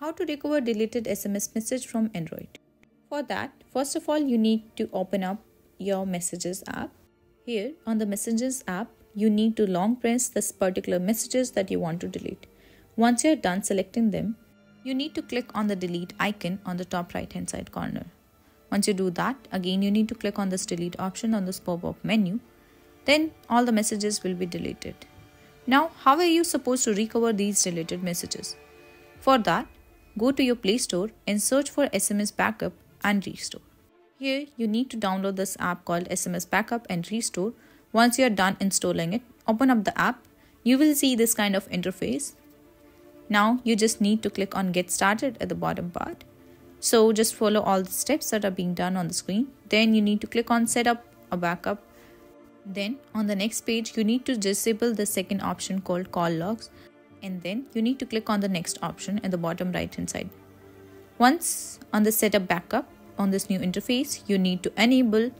How to recover deleted SMS message from Android. For that, first of all, you need to open up your Messages app. Here on the Messages app, you need to long press this particular messages that you want to delete. Once you're done selecting them, you need to click on the delete icon on the top right hand side corner. Once you do that, again you need to click on this delete option on this pop-up menu. Then all the messages will be deleted. Now, how are you supposed to recover these deleted messages? For that, go to your Play Store and search for SMS Backup and Restore. Here, you need to download this app called SMS Backup and Restore. Once you are done installing it, open up the app. You will see this kind of interface. Now, you just need to click on Get Started at the bottom part. So, just follow all the steps that are being done on the screen. Then, you need to click on Set up a backup. Then, on the next page, you need to disable the second option called Call Logs and then you need to click on the next option in the bottom right hand side. Once on the setup backup on this new interface, you need to enable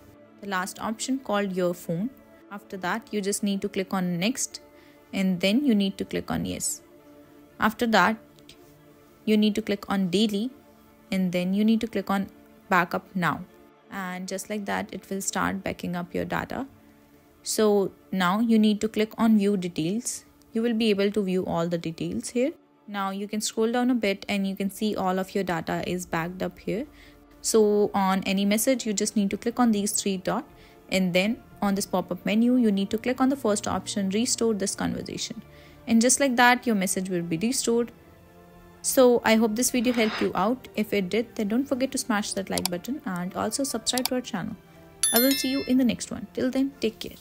the last option called your phone. After that, you just need to click on next and then you need to click on yes. After that, you need to click on daily and then you need to click on backup now. And just like that, it will start backing up your data. So now you need to click on view details you will be able to view all the details here. Now you can scroll down a bit and you can see all of your data is backed up here. So on any message, you just need to click on these three dot and then on this pop-up menu, you need to click on the first option, restore this conversation. And just like that, your message will be restored. So I hope this video helped you out. If it did, then don't forget to smash that like button and also subscribe to our channel. I will see you in the next one. Till then, take care.